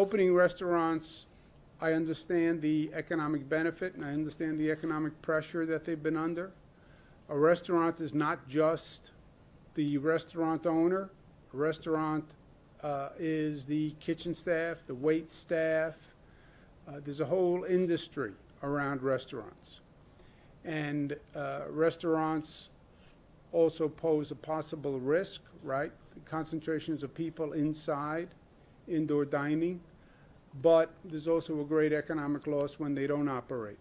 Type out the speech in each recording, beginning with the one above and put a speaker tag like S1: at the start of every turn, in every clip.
S1: opening restaurants, I understand the economic benefit and I understand the economic pressure that they've been under. A restaurant is not just the restaurant owner. A restaurant uh, is the kitchen staff, the wait staff. Uh, There's a whole industry around restaurants. And uh, restaurants also pose a possible risk, right? The Concentrations of people inside, indoor dining, but there's also a great economic loss when they don't operate.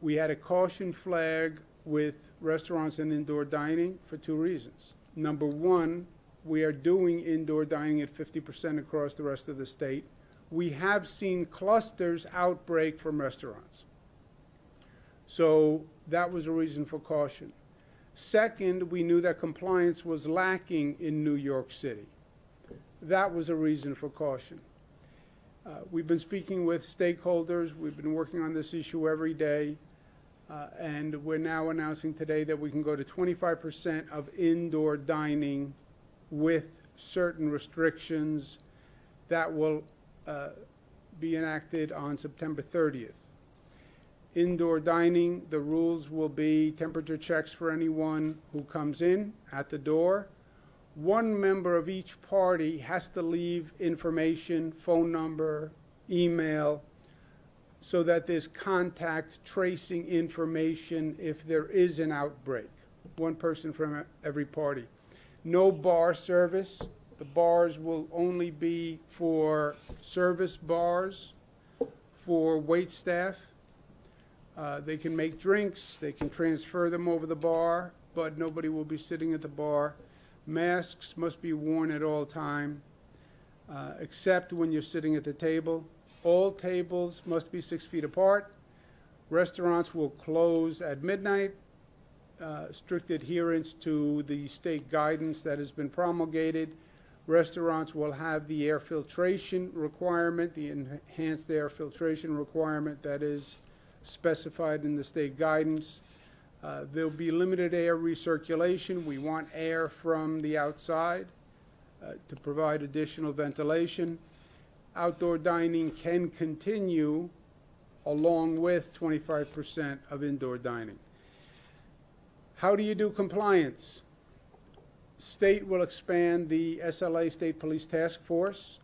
S1: We had a caution flag with restaurants and indoor dining for two reasons. Number one, we are doing indoor dining at 50% across the rest of the state. We have seen clusters outbreak from restaurants. So that was a reason for caution. Second, we knew that compliance was lacking in New York City. That was a reason for caution. We've been speaking with stakeholders, we've been working on this issue every day, uh, and we're now announcing today that we can go to 25% of indoor dining with certain restrictions that will uh, be enacted on September 30th. Indoor dining, the rules will be temperature checks for anyone who comes in at the door. One member of each party has to leave information, phone number, email, so that there's contact tracing information if there is an outbreak. One person from every party. No bar service. The bars will only be for service bars, for wait staff. Uh, They can make drinks, they can transfer them over the bar, but nobody will be sitting at the bar. Masks must be worn at all time, uh, except when you're sitting at the table. All tables must be six feet apart. Restaurants will close at midnight. Uh, Strict adherence to the state guidance that has been promulgated. Restaurants will have the air filtration requirement, the enhanced air filtration requirement that is specified in the state guidance. Uh, There'll be limited air recirculation. We want air from the outside uh, to provide additional ventilation. Outdoor dining can continue along with 25% of indoor dining. How do you do compliance? State will expand the SLA State Police Task Force.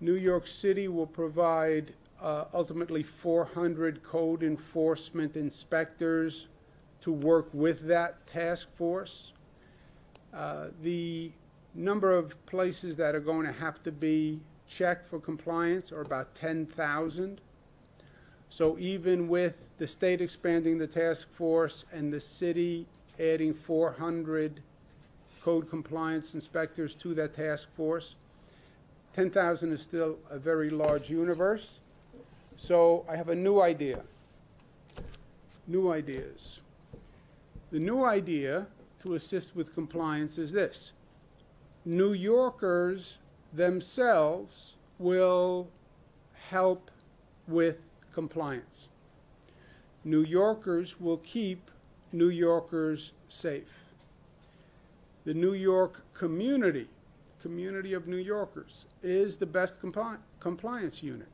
S1: New York City will provide uh, ultimately 400 code enforcement inspectors to work with that task force. Uh, The number of places that are going to have to be checked for compliance are about 10,000. So even with the state expanding the task force and the city adding 400 code compliance inspectors to that task force, 10,000 is still a very large universe. So I have a new idea. New ideas. The new idea to assist with compliance is this. New Yorkers themselves will help with compliance. New Yorkers will keep New Yorkers safe. The New York community, community of New Yorkers, is the best compli- compliance unit.